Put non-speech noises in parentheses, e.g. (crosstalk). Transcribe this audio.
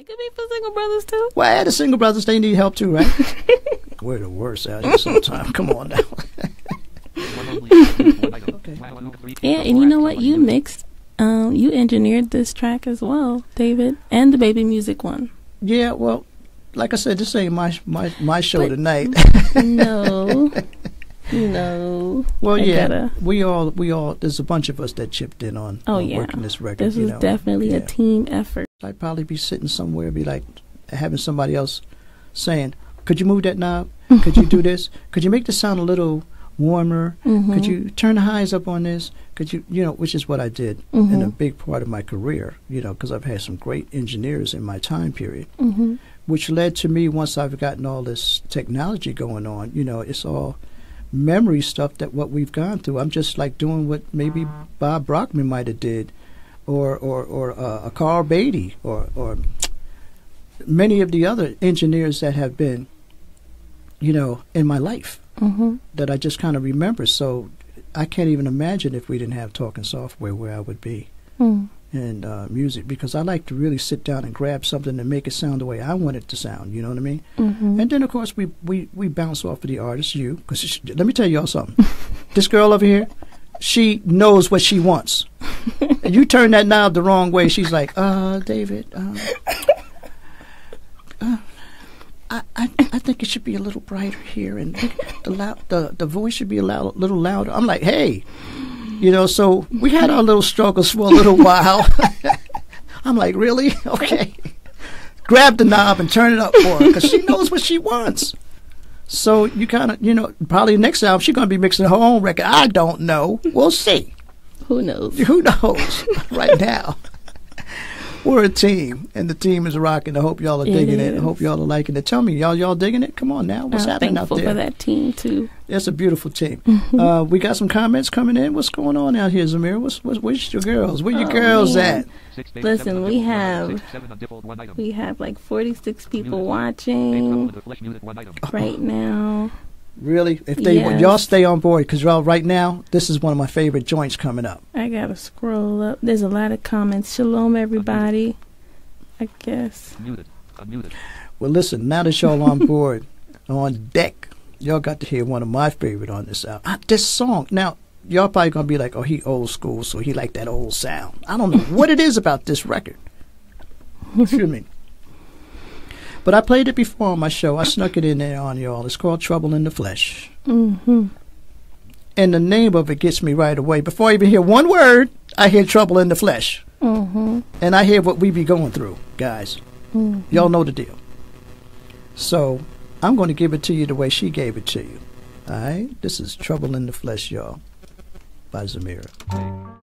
It could be for single brothers too. Well, the single brothers they need help too, right? (laughs) We're the worst out here sometimes. Come on now. (laughs) Yeah, and you know what? You mixed, um, you engineered this track as well, David, and the baby music one. yeah, well, like I said, this ain't my my my show But- tonight. No, (laughs) no. well, I yeah, gotta- we all we all there's a bunch of us that chipped in on, Oh on yeah, working this record. this you know. definitely a team effort. I'd probably be sitting somewhere, be like having somebody else saying, "Could you move that knob? Could you do (laughs) this? Could you make the sound a little warmer? Mhm. Could you turn the highs up on this? Could you, you know, which is what I did in a Mhm. big part of my career, you know, because I've had some great engineers in my time period, hmm which led to me once I've gotten all this technology going on, you know, it's all memory stuff that what we've gone through. I'm just like doing what maybe Bob Brockman might have did, or or or uh, a Carl Beatty, or or many of the other engineers that have been, you know, in my life hmm that I just kind of remember. So I can't even imagine if we didn't have talking software where I would be Mm. and uh, music because I like to really sit down and grab something and make it sound the way I want it to sound. You know what I mean? hmm And then of course we we we bounce off of the artist, you. Because let me tell y'all something. (laughs) this girl over here, she knows what she wants. (laughs) you turn that knob the wrong way, she's like, "Uh, David, uh, uh, I, I I think it should be a little brighter here, and the loud the the voice should be a loud, little louder." I'm like, "Hey." You know, so we had our little struggles for a little while. (laughs) I'm like, really? (laughs) Okay. Grab the knob and turn it up for her because she knows what she wants. So you kind of, you know, probably next album she's going to be mixing her own record. I don't know. We'll see. Who knows? Who knows? (laughs) right now, we're a team, and the team is rocking. I hope y'all are It digging it. I hope y'all are liking it. Tell me, y'all, y'all digging it? Come on now, what's I'm happening out thankful there? for that team too. It's a beautiful team. (laughs) uh, we got some comments coming in. What's going on out here, Zamir? What's, what's where's your girls? Where your Oh, girls man. at? Listen, we have we have like 46 people watching right now. (laughs) Really? If they Yes. y'all stay on board, because y'all right now, this is one of my favorite joints coming up. I gotta scroll up. There's a lot of comments. Shalom, everybody. I guess. Well, listen, now that y'all on board, (laughs) on deck, y'all got to hear one of my favorite on this album. Ah, this song. Now, y'all probably gonna be like, "Oh, he old school, so he like that old sound." I don't know what it is about this record. Excuse me. But I played it before on my show. I snuck it in there on y'all. It's called Trouble in the Flesh. Mm-hmm. And the name of it gets me right away. Before I even hear one word, I hear Trouble in the Flesh. Mm-hmm. And I hear what we be going through, guys. mm Y'all know the deal. So I'm going to give it to you the way she gave it to you. All right? This is Trouble in the Flesh, y'all, by Zemira.